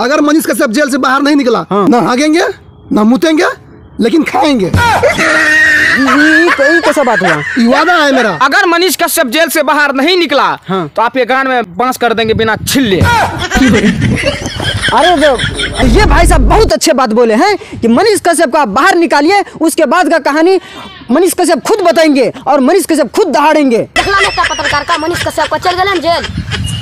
अगर मनीष कश्यप जेल से बाहर नहीं निकला हाँ। ना भागेंगे ना मुतेंगे लेकिन खाएँगे। ये ये कैसा बात हुआ। वादा है मेरा। अगर मनीष कश्यप जेल से बाहर नहीं निकला हाँ। तो आपके कान में बाँस कर देंगे बिना छिल्ले। अरे जो ये भाई साहब बहुत अच्छे बात बोले हैं कि मनीष कश्यप का बाहर निकालिए उसके बाद का कहानी मनीष कश्यप खुद बताएँगे और मनीष कश्यप खुद दहाड़ेंगे। पत्रकार का मनीष कश्यप का चल गए जेल।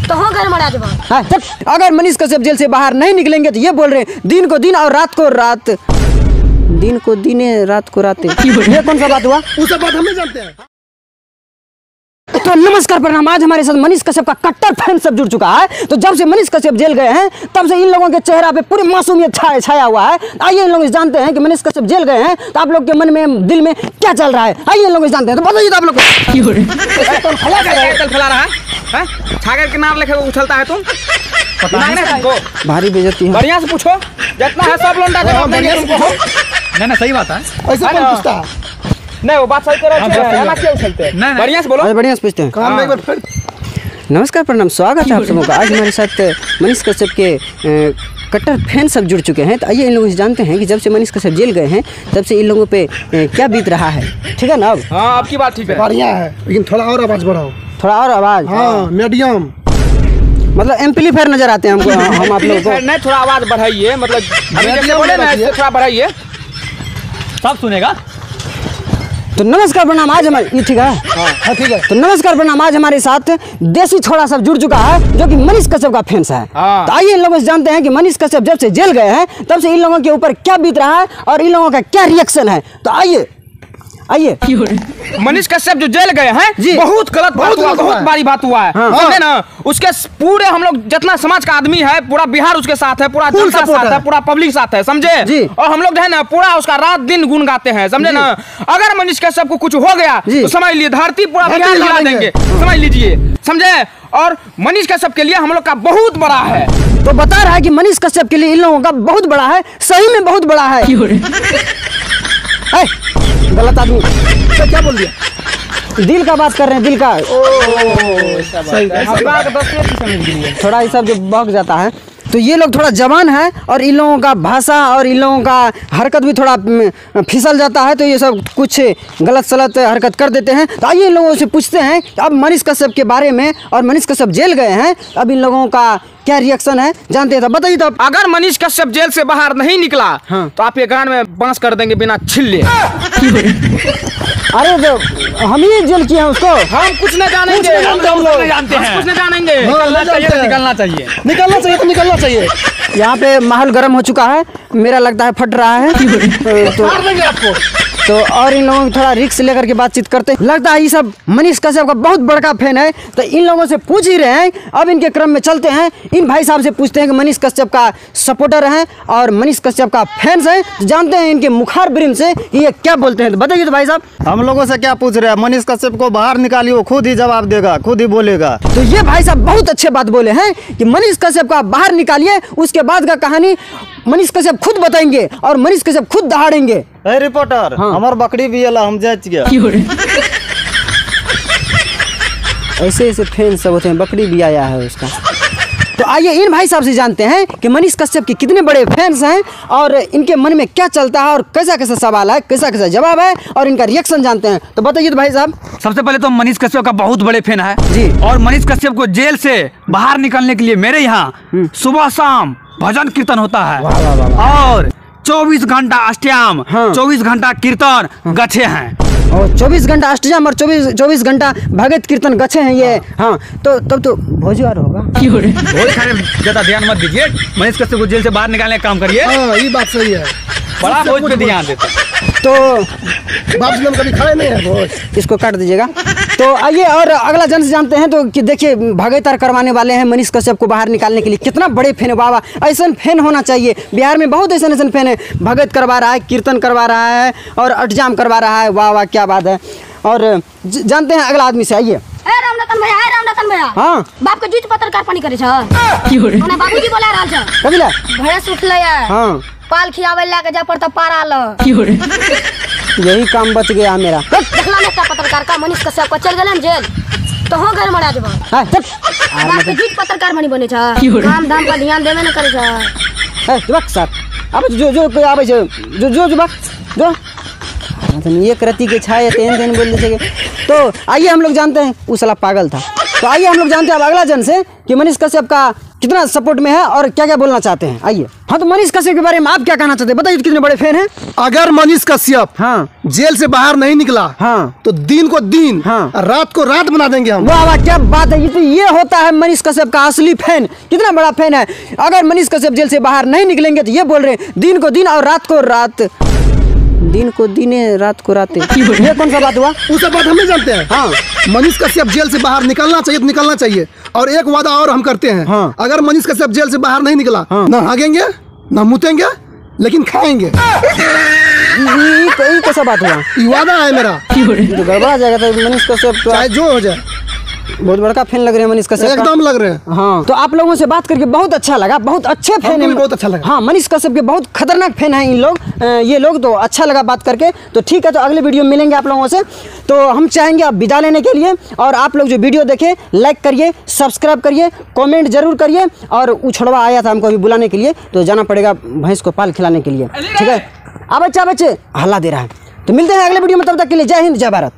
तो हो गए मरा देबा हाँ, अगर मनीष कश्यप जेल से बाहर नहीं निकलेंगे तो ये बोल रहे हैं दिन को दिन और रात को रात। दिन को दिन रात को रात। ये कौन सा बात हुआ? वो सब बात हम नहीं जानते हैं। तो नमस्कार प्रणाम आज हमारे साथ मनीष कश्यप का कट्टर फ़ैन सब जुड़ चुका है। तो जब से मनीष कश्यप जेल गए हैं तब से इन लोगों के चेहरा पे पूरी मासूमियत छाया छाया हुआ है। आइए इन लोग से जानते हैं कि मनीष कश्यप जेल गए हैं तो आप लोग के मन में दिल में क्या चल रहा है? आइए इन लोगों से जानते हैं। तो बताइए तो आप लोग फैला रहा है? हैं? छागर के नाम लेके उछलता है तुम? पता नहीं। तुमको? भारी बेइज्जती है। बढ़िया से पूछो। जितना है सब देंगे तुमको नहीं नहीं सही बात है। ऐसे कौन पूछता है? नहीं वो बात सही करो हाँ, ना है। उछलते हैं? नहीं, नहीं। बढ़िया से बोलो। बढ़िया से पूछते हैं। काम एक बार फिर। नमस्कार प्रणाम स्वागत है आप सबों का आज हमारे साथ मनीष कश्यप के कट्टर फ़ैन सब जुड़ चुके हैं। तो आइए इन लोगों से जानते हैं कि जब से मनीष कश्यप जेल गए हैं तब से इन लोगों पे क्या बीत रहा है? ठीक है ना अब? हाँ आपकी बात ठीक है। बढ़िया है लेकिन थोड़ा और आवाज़ बढ़ाओ। थोड़ा और आवाज़? हाँ मीडियम। मतलब एम्पलीफायर नज़र आते हैं हमको हम आप लोगों को। नहीं थोड़ा आवाज़ बढ़ाइए मतलब थोड़ा बढ़ाइए। सब सुनेगा? तो नमस्कार प्रणाम आज हमारे ये ठीक है? हाँ ठीक है। तो नमस्कार प्रणाम आज हमारे साथ देसी छोड़ा सब जुड़ चुका है जो कि मनीष कश्यप का फैंस है। हाँ। तो आइए इन लोगों से जानते हैं कि मनीष कश्यप जब से जेल गए हैं तब से इन लोगों के ऊपर क्या बीत रहा है और इन लोगों का क्या रिएक्शन है। तो आइए। आइए। मनीष कश्यप जो जेल गए हैं जी। बहुत गलत बहुत हुआ बहुत है। बड़ी बात हुआ है। हाँ। समझे ना उसके पूरे हम लोग जितना समाज का आदमी है पूरा बिहार उसके साथ है पूरा जनता साथ है है। पूरा पब्लिक साथ है समझे? और हम लोग जो है ना पूरा उसका रात दिन गुण गाते हैं समझे ना? अगर मनीष कश्यप को कुछ हो गया तो समझ लीजिए धरती पूरा बिहार हिला देंगे। समझ लीजिए समझे? और मनीष कश्यप के लिए हम लोग का बहुत बड़ा है। तो बता रहा है कि मनीष कश्यप के लिए इन लोगों का बहुत बड़ा है सही में बहुत बड़ा है। गलत आदमी। तो क्या बोल दिया? दिल का बात कर रहे हैं दिल का। ओ, ओ, ओ, सही थोड़ा ये सब जो बहक जाता है तो ये लोग थोड़ा जवान है और इन लोगों का भाषा और इन लोगों का हरकत भी थोड़ा फिसल जाता है तो ये सब कुछ गलत सलत हरकत कर देते हैं। तो आइए इन लोगों से पूछते हैं कि अब मनीष कश्यप के बारे में और मनीष कश्यप जेल गए हैं अब इन लोगों का क्या रिएक्शन है जानते हैं तो बताइए तो अगर मनीष कश्यप जेल से बाहर नहीं निकला हाँ। तो आप ये कान में बाँस कर देंगे बिना छिल्ले। अरे तो हम ही जेल किए हैं उसको। हम कुछ ना जानेंगे। कुछ तो हम लोग। जानते हैं। कुछ ना जानेंगे। हाँ, निकलना चाहिए तो। निकलना चाहिए। निकलना चाहिए तो निकलना चाहिए। यहाँ पे माहौल गर्म हो चुका है। मेरा लगता है फट रहा है। तो मार देंगे आपको। तो और इन लोगों की थोड़ा रिक्स लेकर के बातचीत करते हैं। लगता है ये सब मनीष कश्यप का बहुत बड़का फ़ैन है तो इन लोगों से पूछ ही रहे हैं। अब इनके क्रम में चलते हैं। इन भाई साहब से पूछते हैं कि मनीष कश्यप का सपोर्टर हैं और मनीष कश्यप का फैंस हैं। तो जानते हैं इनके मुखार ब्रिम से ये क्या बोलते हैं। तो बताइए तो भाई साहब। हम लोगों से क्या पूछ रहे हैं? मनीष कश्यप को बाहर निकालिए वो खुद ही जवाब देगा खुद ही बोलेगा। तो ये भाई साहब बहुत अच्छे बात बोले हैं कि मनीष कश्यप का बाहर निकालिए उसके बाद का कहानी मनीष कश्यप खुद बताएँगे और मनीष कश्यप खुद दहाड़ेंगे। है रिपोर्टर हाँ। हमार बकरी भी अला हम जाच गया। ऐसे ऐसे फ़ैन सब होते हैं बकरी भी आया है उसका। तो आइए इन भाई साहब से जानते हैं कि मनीष कश्यप के कितने बड़े फैंस हैं और इनके मन में क्या चलता है और कैसा कैसा सवाल है कैसा कैसा जवाब है और इनका रिएक्शन जानते हैं। तो बताइए तो भाई साहब। सबसे पहले तो मनीष कश्यप का बहुत बड़े फ़ैन है। जी। और मनीष कश्यप को जेल से बाहर निकलने के लिए मेरे यहाँ सुबह शाम भजन कीर्तन होता है। और 24 घंटा अष्टयाम चौबीस 24 घंटा कीर्तन गछे हैं। और 24 घंटा अष्टयाम और 24 24 घंटा भगत कीर्तन गछे हैं ये। हाँ। तो तब तो भोजवार होगा। भोज खाने ज़्यादा ध्यान मत दीजिए। महेश कश्यप को जेल से बाहर निकालने का काम करिए। हाँ ये बात सही है। बड़ा भोज पे ध्यान देते तो बाप जी हम कभी खाए नहीं है इसको काट दीजिएगा। तो आइए और अगला जन से जानते हैं तो कि देखिए भगैतर करवाने वाले हैं मनीष कश्यप को बाहर निकालने के लिए। कितना बड़े फ़ैन है बाबा ऐसा फ़ैन होना चाहिए। बिहार में बहुत ऐसा ऐसा फ़ैन है। भगत करवा रहा है कीर्तन करवा रहा है और अटजाम करवा रहा है। वाह वाह क्या बात है। और जानते हैं अगला आदमी से आइए। भैया भैया। हाँ। बाप के जीत पत्रकार पानी करे छ बाबूजी बोला रहल छ कभी भैंस उठले हाँ। पाल खियावे ला के जा पर त पारा ल यही काम बच गया मेरा। देखला ने का पत्रकार का मनीष कश्यप का चल गए ना जेल। तो हो घर मरा देबो हाँ चल बाप जीत पत्रकार बनी बने छ। काम धाम पर ध्यान देबे न करे छ। है जुबक सर अब जो जो कोई आवे छै जो जो जुबक। जो। मतलब एक रति के छाए तेन तेन बोल दे तो आइए हम लोग जानते हैं वो साला पागल था। तो आइए हम लोग जानते हैं अब अगला जन से कि मनीष कश्यप का कितना सपोर्ट में है और क्या क्या बोलना चाहते हैं? आइए। हाँ तो मनीष कश्यप के बारे में आप क्या कहना चाहते हैं? बताइए कितने बड़े फ़ैन हैं? अगर मनीष कश्यप हाँ। जेल से बाहर नहीं निकला हाँ। तो दिन को दिन हाँ। रात को रात बना देंगे हम। वाह वाह क्या बात है। ये तो ये होता है मनीष कश्यप का असली फ़ैन कितना बड़ा फ़ैन है। अगर मनीष कश्यप जेल से बाहर नहीं निकलेंगे तो ये बोल रहे हैं दिन को दिन और रात को रात। दिन को दिन रात को रात। ये कौन सा बात हुआ? सब बात हम नहीं जानते हैं। हाँ। मनीष कश्यप जेल से बाहर निकलना चाहिए तो निकलना चाहिए। और एक वादा और हम करते हैं। हाँ। अगर मनीष कश्यप जेल से बाहर नहीं निकला हाँ। ना हागेंगे ना मुतेंगे लेकिन खाएँगे। कैसा बात हुआ? वादा है मेरा। तो गड़बड़ा जाएगा तो मनीष कश्यप तो चाहे जो हो जाए। बहुत बड़का फ़ैन लग रहे हैं मनीष कश्यप एकदम लग रहे हैं। हाँ तो आप लोगों से बात करके बहुत अच्छा लगा बहुत अच्छे फ़ैन हैं। बहुत अच्छा लगा। हाँ मनीष कश्यप के बहुत खतरनाक फ़ैन हैं इन लोग। ये लोग तो अच्छा लगा बात करके। तो ठीक है तो अगले वीडियो में मिलेंगे आप लोगों से। तो हम चाहेंगे आप विदा लेने के लिए और आप लोग जो वीडियो देखें लाइक करिए सब्सक्राइब करिए कॉमेंट ज़रूर करिए और उछड़वा आया था हमको अभी बुलाने के लिए तो जाना पड़ेगा भैंस को पाल खिलाने के लिए। ठीक है? अब बच्चा बच्चे हल्ला दे रहा है। तो मिलते हैं अगले वीडियो में तब तक के लिए जय हिंद जय भारत।